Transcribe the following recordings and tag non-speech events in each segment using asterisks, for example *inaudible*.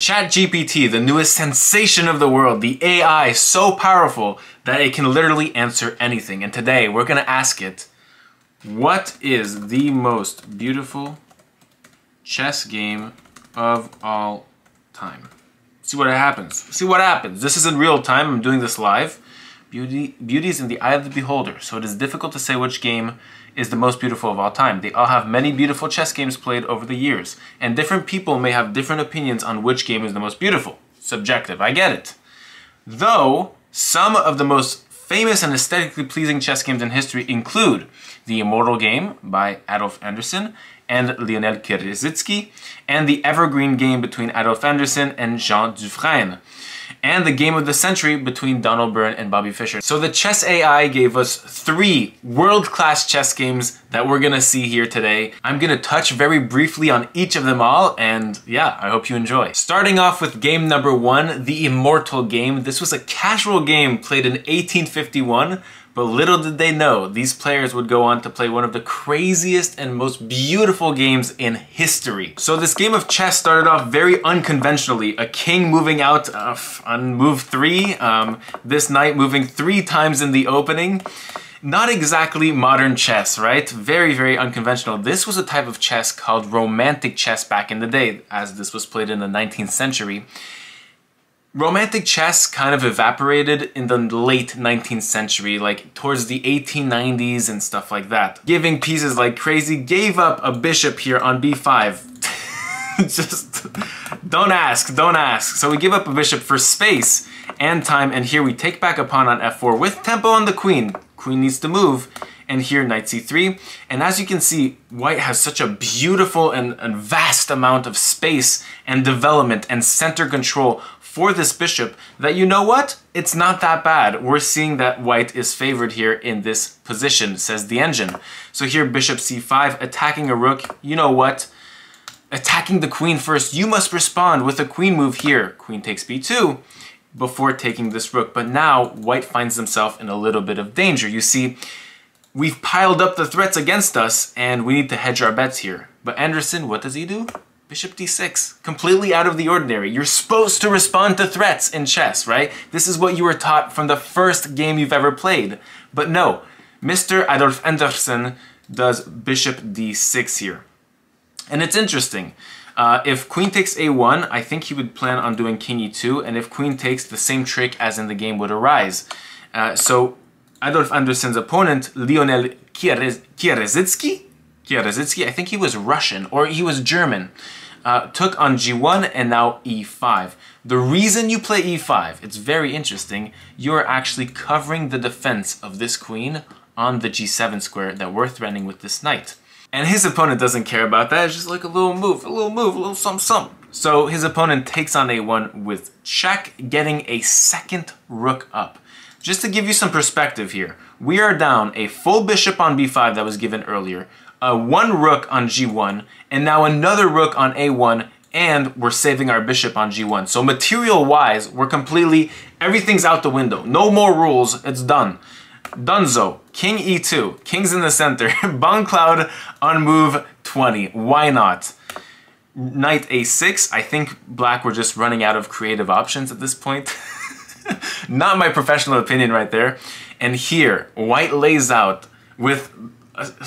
ChatGPT, the newest sensation of the world, the AI so powerful that it can literally answer anything. And today we're gonna ask it, what is the most beautiful chess game of all time? See what happens. See what happens. This is in real time. I'm doing this live. Beauty, beauty is in the eye of the beholder, so it is difficult to say which game is the most beautiful of all time. They all have many beautiful chess games played over the years, and different people may have different opinions on which game is the most beautiful. Subjective, I get it. Though, some of the most famous and aesthetically pleasing chess games in history include The Immortal Game by Adolf Anderssen and Lionel Kieseritzky, and the evergreen game between Adolf Anderssen and Jean Dufresne and the game of the century between Donald Byrne and Bobby Fischer. So the Chess AI gave us three world-class chess games that we're gonna see here today. I'm gonna touch very briefly on each of them all, and yeah, I hope you enjoy. Starting off with game number one, the Immortal Game. This was a casual game played in 1851 but little did they know, these players would go on to play one of the craziest and most beautiful games in history. So this game of chess started off very unconventionally. A king moving out uh, on move three, um, this knight moving three times in the opening. Not exactly modern chess, right? Very, very unconventional. This was a type of chess called romantic chess back in the day, as this was played in the 19th century. Romantic chess kind of evaporated in the late 19th century, like towards the 1890s and stuff like that. Giving pieces like crazy, gave up a bishop here on b5. *laughs* Just don't ask, don't ask. So we give up a bishop for space and time, and here we take back a pawn on f4 with tempo on the queen. Queen needs to move, and here knight c3. And as you can see, white has such a beautiful and, and vast amount of space and development and center control for this bishop that you know what? It's not that bad. We're seeing that white is favored here in this position, says the engine. So here bishop c5, attacking a rook. You know what? Attacking the queen first. You must respond with a queen move here. Queen takes b2 before taking this rook. But now white finds himself in a little bit of danger. You see, we've piled up the threats against us and we need to hedge our bets here. But Anderssen, what does he do? Bishop d6, completely out of the ordinary. You're supposed to respond to threats in chess, right? This is what you were taught from the first game you've ever played. But no, Mr. Adolf Anderssen does bishop d6 here. And it's interesting. Uh, if queen takes a1, I think he would plan on doing king e2, and if queen takes, the same trick as in the game would arise. Uh, so Adolf Anderssen's opponent, Lionel Kieseritzky, Kieseritzky, I think he was Russian or he was German, uh, took on g1 and now e5. The reason you play e5, it's very interesting, you're actually covering the defense of this queen on the g7 square that we're threatening with this knight. And his opponent doesn't care about that, it's just like a little move, a little move, a little something, something. So his opponent takes on a1 with check, getting a second rook up. Just to give you some perspective here, we are down a full bishop on b5 that was given earlier, uh, one rook on g1, and now another rook on a1, and we're saving our bishop on g1. So material-wise, we're completely, everything's out the window. No more rules, it's done. Dunzo, king e2, king's in the center, *laughs* Bongcloud on move 20, why not? Knight a6, I think black were just running out of creative options at this point. *laughs* Not my professional opinion right there. And here, white lays out with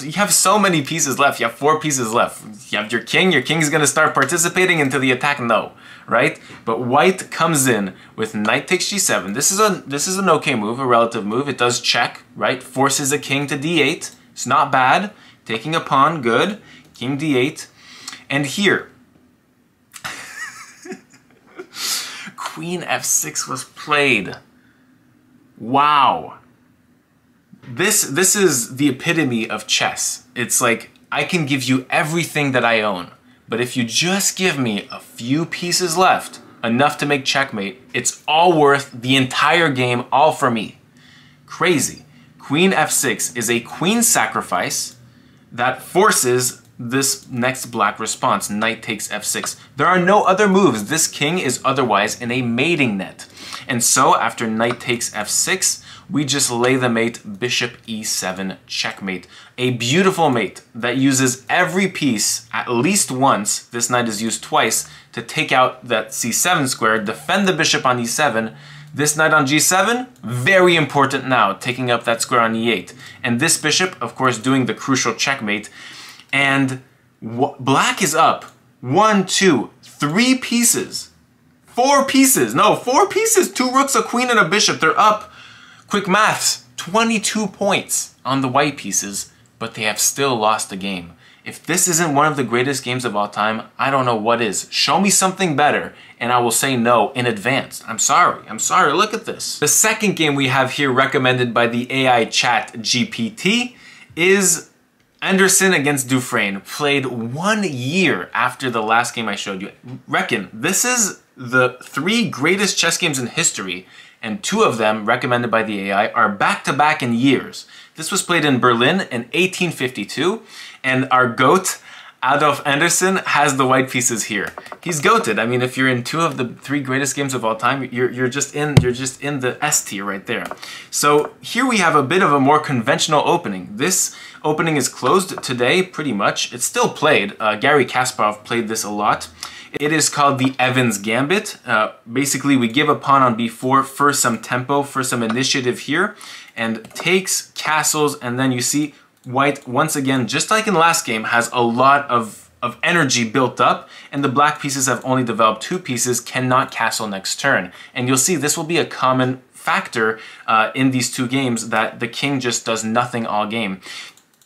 you have so many pieces left. You have four pieces left. You have your king. Your king is going to start participating into the attack. No, right? But white comes in with knight takes g7. This is a this is an okay move, a relative move. It does check, right? Forces a king to d8. It's not bad. Taking a pawn, good. King d8. And here, *laughs* queen f6 was played. Wow this this is the epitome of chess. It's like I can give you everything that I own, but if you just give me a few pieces left, enough to make checkmate, it's all worth the entire game, all for me. Crazy. Queen f6 is a queen sacrifice that forces this next black response, knight takes f6. There are no other moves. This king is otherwise in a mating net. And so after knight takes f6, we just lay the mate bishop e7 checkmate. A beautiful mate that uses every piece at least once, this knight is used twice, to take out that c7 square, defend the bishop on e7. This knight on g7, very important now, taking up that square on e8. And this bishop, of course, doing the crucial checkmate. And black is up one, two, three pieces. Four pieces. No, four pieces. Two rooks, a queen, and a bishop. They're up. Quick maths. 22 points on the white pieces, but they have still lost the game. If this isn't one of the greatest games of all time, I don't know what is. Show me something better, and I will say no in advance. I'm sorry. I'm sorry. Look at this. The second game we have here recommended by the AI ChatGPT is Anderssen against Dufresne, played one year after the last game I showed you. Reckon, this is the three greatest chess games in history, and two of them, recommended by the AI, are back-to-back in years. This was played in Berlin in 1852, and our GOAT, Adolf Anderssen, has the white pieces here. He's goated. I mean, if you're in two of the three greatest games of all time, you're, you're just in you're just in the S tier right there. So here we have a bit of a more conventional opening. This opening is closed today, pretty much. It's still played. Uh, Garry Kasparov played this a lot. It is called the Evans Gambit. Uh, basically, we give a pawn on b4 for some tempo, for some initiative here, and takes castles, and then you see white, once again, just like in last game, has a lot of, of energy built up, and the black pieces have only developed two pieces, cannot castle next turn. And you'll see this will be a common factor uh, in these two games that the king just does nothing all game.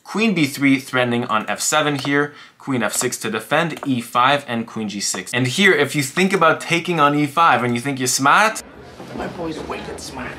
Queen b3 threatening on f7 here, queen f6 to defend, e5, and queen g6. And here, if you think about taking on e5 and you think you're smart, my boy's wicked smart.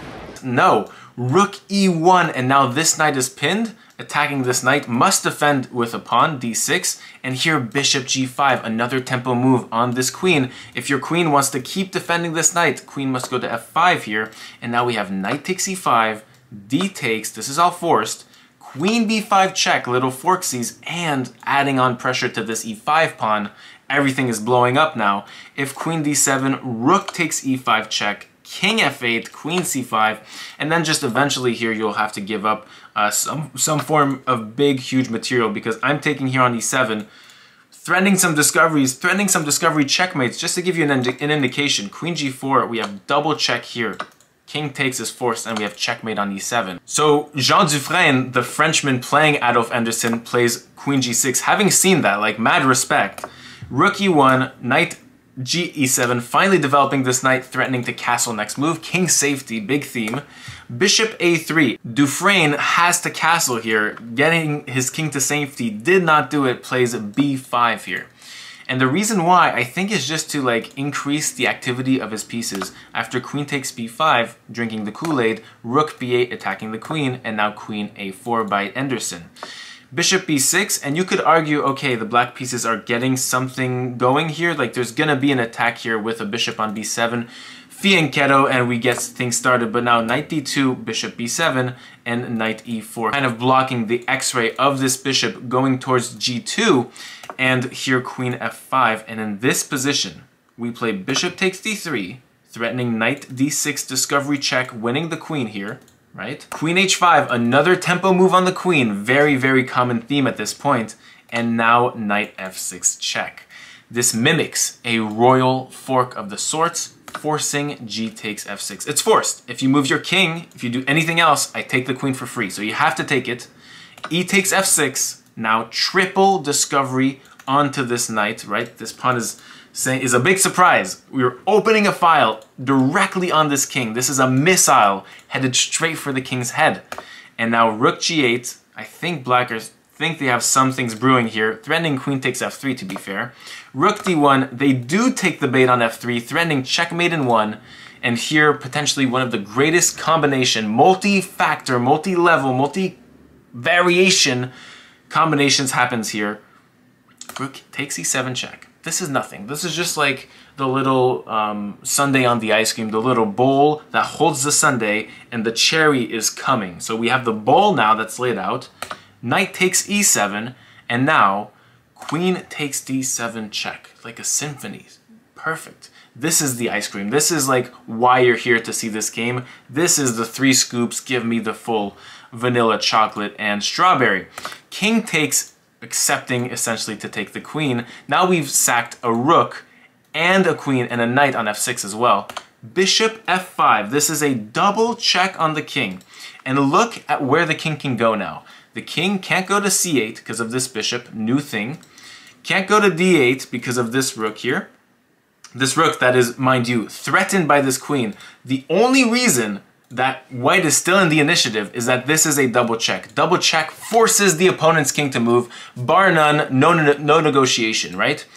No, rook e1, and now this knight is pinned. Attacking this knight must defend with a pawn, d6, and here bishop g5, another tempo move on this queen. If your queen wants to keep defending this knight, queen must go to f5 here, and now we have knight takes e5, d takes, this is all forced, queen b5 check, little forksies, and adding on pressure to this e5 pawn, everything is blowing up now. If queen d7, rook takes e5 check, king f8, queen c5, and then just eventually here you'll have to give up uh, some, some form of big, huge material because I'm taking here on e7, threatening some discoveries, threatening some discovery checkmates, just to give you an, indi an indication. Queen g4, we have double check here. King takes his force and we have checkmate on e7. So Jean Dufresne, the Frenchman playing Adolf Anderssen, plays queen g6. Having seen that, like mad respect, rook e1, knight g e7, finally developing this knight, threatening to castle next move. King safety, big theme. Bishop a3. Dufresne has to castle here. Getting his king to safety did not do it, plays b5 here. And the reason why, I think, is just to like increase the activity of his pieces. After queen takes b5, drinking the Kool-Aid, rook b8 attacking the queen, and now queen a4 by Anderssen. Bishop b6, and you could argue, okay, the black pieces are getting something going here. Like there's gonna be an attack here with a bishop on b7 fianchetto and we get things started. But now knight d2, bishop b7, and knight e4, kind of blocking the x-ray of this bishop going towards g2, and here queen f5. And in this position, we play bishop takes d3, threatening knight d6 discovery check, winning the queen here, right? Queen h5, another tempo move on the queen, very, very common theme at this point, and now knight f6 check. This mimics a royal fork of the sorts, forcing g takes f6. It's forced. If you move your king, if you do anything else, I take the queen for free. So you have to take it. e takes f6. Now triple discovery onto this knight, right? This pawn is saying is a big surprise. We're opening a file directly on this king. This is a missile headed straight for the king's head. And now rook g8. I think blackers think they have some things brewing here. Threatening queen takes f3 to be fair. Rook d1, they do take the bait on f3, threatening checkmate in one. And here, potentially one of the greatest combination, multi-factor, multi-level, multi-variation combinations happens here. Rook takes e7 check. This is nothing. This is just like the little um, sundae on the ice cream, the little bowl that holds the sundae, and the cherry is coming. So we have the bowl now that's laid out knight takes e7, and now queen takes d7 check, like a symphony. Perfect. This is the ice cream. This is like why you're here to see this game. This is the three scoops. Give me the full vanilla, chocolate, and strawberry. King takes accepting essentially to take the queen. Now we've sacked a rook and a queen and a knight on f6 as well. Bishop f5. This is a double check on the king. And look at where the king can go now. The king can't go to c8 because of this bishop, new thing. Can't go to d8 because of this rook here. This rook that is, mind you, threatened by this queen. The only reason that white is still in the initiative is that this is a double check. Double check forces the opponent's king to move, bar none, no, no negotiation, right?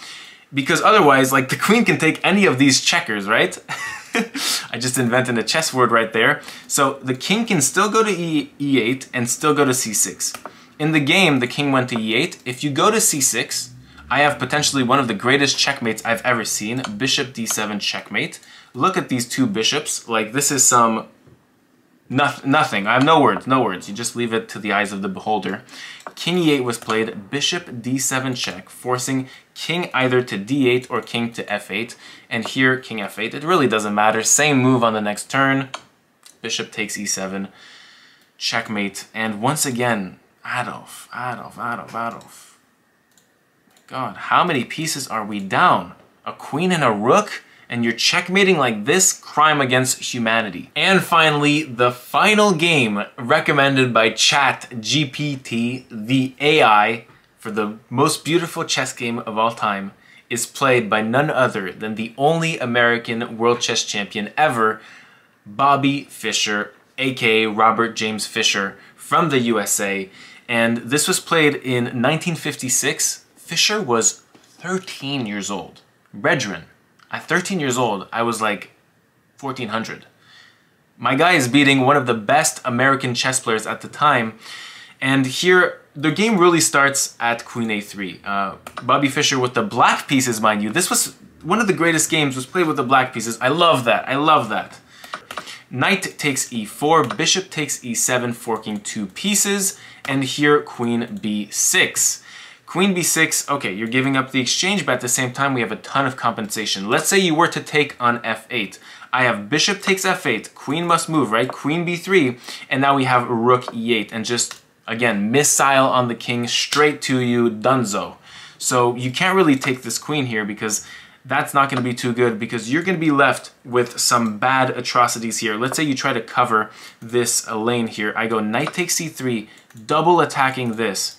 Because otherwise, like the queen can take any of these checkers, right? *laughs* *laughs* I just invented a chess word right there. So the king can still go to e e8 and still go to c6. In the game, the king went to e8. If you go to c6, I have potentially one of the greatest checkmates I've ever seen. Bishop d7 checkmate. Look at these two bishops. Like this is some nothing. I have no words, no words. You just leave it to the eyes of the beholder. King e8 was played, bishop d7 check, forcing king either to d8 or king to f8. And here, king f8. It really doesn't matter. Same move on the next turn. Bishop takes e7. Checkmate. And once again, Adolf, Adolf, Adolf, Adolf. God, how many pieces are we down? A queen and a rook? And you're checkmating like this, crime against humanity. And finally, the final game recommended by ChatGPT, the AI, for the most beautiful chess game of all time, is played by none other than the only American world chess champion ever, Bobby Fischer, aka Robert James Fischer, from the USA. And this was played in 1956. Fischer was 13 years old. Redrin, at 13 years old, I was like 1400. My guy is beating one of the best American chess players at the time. And here, the game really starts at queen a3. Uh, Bobby Fischer with the black pieces, mind you. This was one of the greatest games was played with the black pieces. I love that. I love that. Knight takes e4, bishop takes e7, forking two pieces, and here queen b6. Queen b6, okay, you're giving up the exchange, but at the same time, we have a ton of compensation. Let's say you were to take on f8. I have bishop takes f8, queen must move, right? Queen b3, and now we have rook e8, and just, again, missile on the king, straight to you, dunzo. So you can't really take this queen here because that's not going to be too good because you're going to be left with some bad atrocities here. Let's say you try to cover this lane here. I go knight takes c3, double attacking this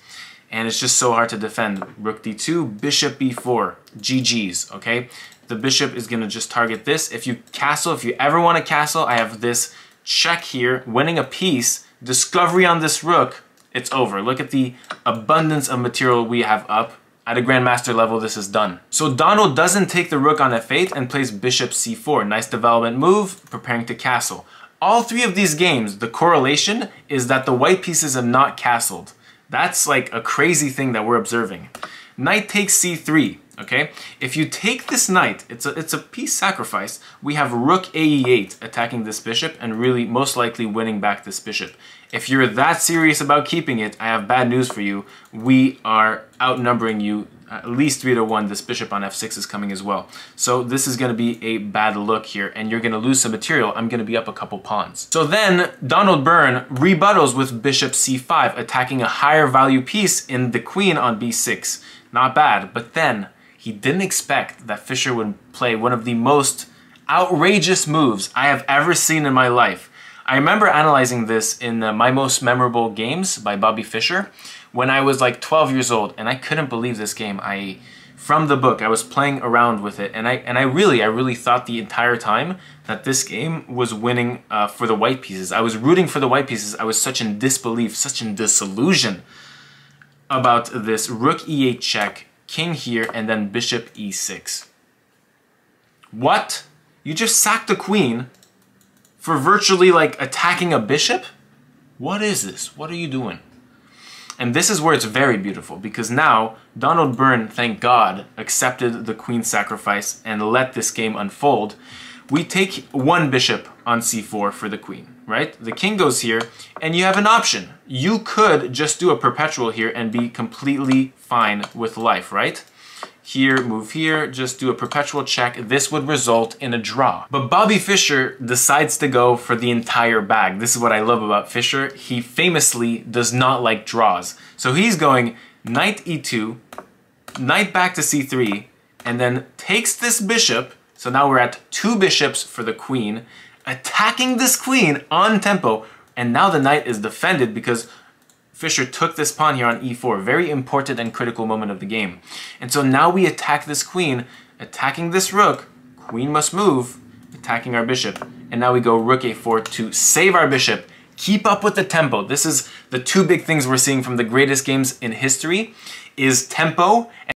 and it's just so hard to defend. Rook d2, bishop b4, GG's, okay? The bishop is gonna just target this. If you castle, if you ever want to castle, I have this check here, winning a piece, discovery on this rook, it's over. Look at the abundance of material we have up. At a Grandmaster level, this is done. So Donald doesn't take the rook on f8 and plays bishop c4. Nice development move, preparing to castle. All three of these games, the correlation is that the white pieces have not castled. That's like a crazy thing that we're observing. Knight takes c3, okay? If you take this knight, it's a, it's a piece sacrifice. We have rook ae8 attacking this bishop and really most likely winning back this bishop. If you're that serious about keeping it, I have bad news for you. We are outnumbering you at least 3 to 1, this bishop on f6 is coming as well. So this is going to be a bad look here, and you're going to lose some material. I'm going to be up a couple pawns. So then Donald Byrne rebuttals with bishop c5, attacking a higher value piece in the queen on b6. Not bad, but then he didn't expect that Fischer would play one of the most outrageous moves I have ever seen in my life. I remember analyzing this in uh, My Most Memorable Games by Bobby Fischer, when I was like 12 years old and I couldn't believe this game. I from the book I was playing around with it and I and I really I really thought the entire time that this game was winning uh, for the white pieces. I was rooting for the white pieces. I was such in disbelief, such in disillusion about this rook e8 check, king here, and then bishop e6. What? You just sacked the queen for virtually like attacking a bishop? What is this? What are you doing? And this is where it's very beautiful because now Donald Byrne, thank God, accepted the queen's sacrifice and let this game unfold. We take one bishop on c4 for the queen, right? The king goes here and you have an option. You could just do a perpetual here and be completely fine with life, right? Here, move here, just do a perpetual check. This would result in a draw. But Bobby Fischer decides to go for the entire bag. This is what I love about Fischer. He famously does not like draws. So he's going knight e2, knight back to c3, and then takes this bishop. So now we're at two bishops for the queen, attacking this queen on tempo. And now the knight is defended because Fischer took this pawn here on e4. Very important and critical moment of the game. And so now we attack this queen, attacking this rook. Queen must move, attacking our bishop. And now we go rook a4 to save our bishop. Keep up with the tempo. This is the two big things we're seeing from the greatest games in history is tempo and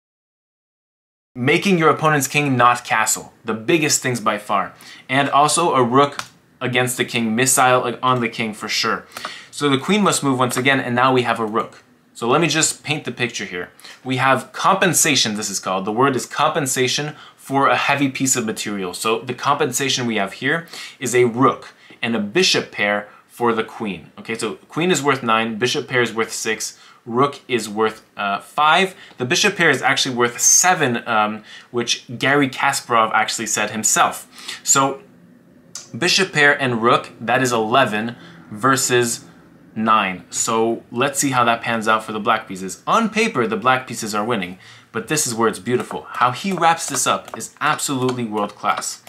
making your opponent's king not castle. The biggest things by far. And also a rook against the king, missile on the king for sure. So the queen must move once again, and now we have a rook. So let me just paint the picture here. We have compensation, this is called. The word is compensation for a heavy piece of material. So the compensation we have here is a rook and a bishop pair for the queen. Okay, so queen is worth nine, bishop pair is worth six, rook is worth uh, five. The bishop pair is actually worth seven, um, which Garry Kasparov actually said himself. So bishop pair and rook, that is 11 versus 9. So let's see how that pans out for the black pieces. On paper, the black pieces are winning, but this is where it's beautiful. How he wraps this up is absolutely world class.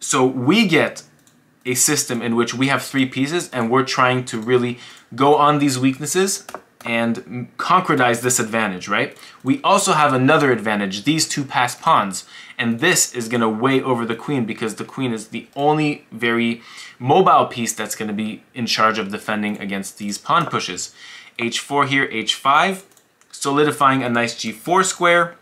So we get a system in which we have three pieces and we're trying to really go on these weaknesses and concretize this advantage, right? We also have another advantage, these two passed pawns, and this is gonna weigh over the queen because the queen is the only very mobile piece that's gonna be in charge of defending against these pawn pushes. h4 here, h5, solidifying a nice g4 square,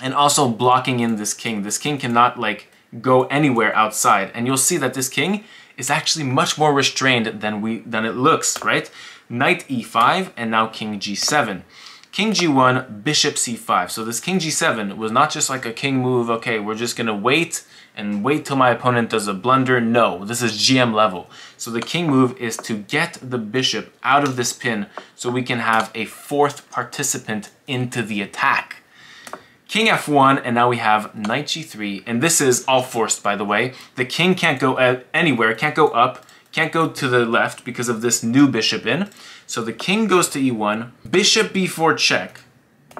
and also blocking in this king. This king cannot like go anywhere outside, and you'll see that this king is actually much more restrained than we than it looks, right? Knight e5, and now king g7. King g1, bishop c5. So this king g7 was not just like a king move, okay, we're just gonna wait and wait till my opponent does a blunder. No, this is GM level. So the king move is to get the bishop out of this pin so we can have a fourth participant into the attack. King f1, and now we have knight g3, and this is all forced, by the way. The king can't go anywhere, can't go up, can't go to the left because of this new bishop in. So the king goes to e1, bishop b4 check,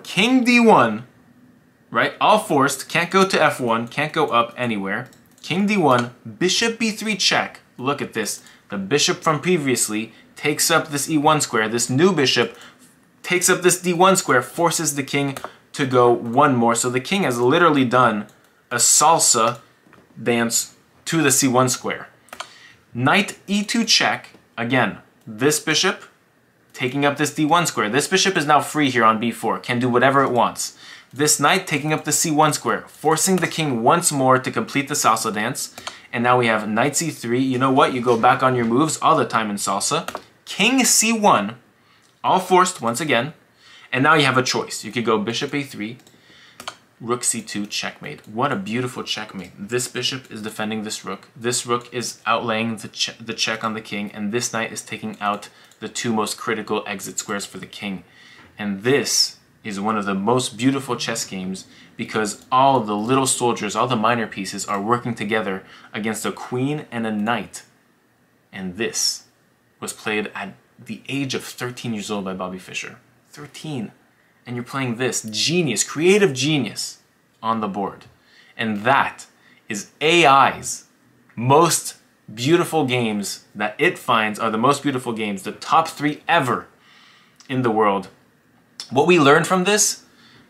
king d1, right? All forced, can't go to f1, can't go up anywhere. King d1, bishop b3 check. Look at this. The bishop from previously takes up this e1 square. This new bishop takes up this d1 square, forces the king to go one more. So the king has literally done a salsa dance to the c1 square. Knight e2 check. Again, this bishop taking up this d1 square. This bishop is now free here on b4, can do whatever it wants. This knight taking up the c1 square, forcing the king once more to complete the salsa dance. And now we have knight c3. You know what? You go back on your moves all the time in salsa. King c1, all forced once again. And now you have a choice. You could go bishop a3, rook c2 checkmate. What a beautiful checkmate. This bishop is defending this rook. This rook is outlaying the, che the check on the king, and this knight is taking out the two most critical exit squares for the king. And this is one of the most beautiful chess games because all the little soldiers, all the minor pieces are working together against a queen and a knight. And this was played at the age of 13 years old by Bobby Fischer. 13 and you're playing this genius, creative genius on the board. And that is AI's most beautiful games that it finds are the most beautiful games, the top three ever in the world. What we learned from this,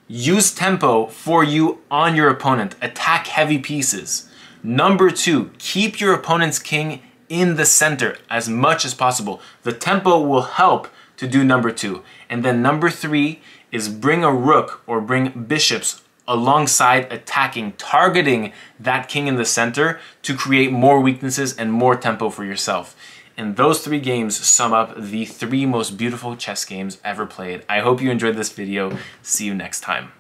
use tempo for you on your opponent. Attack heavy pieces. Number two, keep your opponent's king in the center as much as possible. The tempo will help to do number two. And then number three is bring a rook or bring bishops alongside attacking, targeting that king in the center to create more weaknesses and more tempo for yourself. And those three games sum up the three most beautiful chess games ever played. I hope you enjoyed this video. See you next time.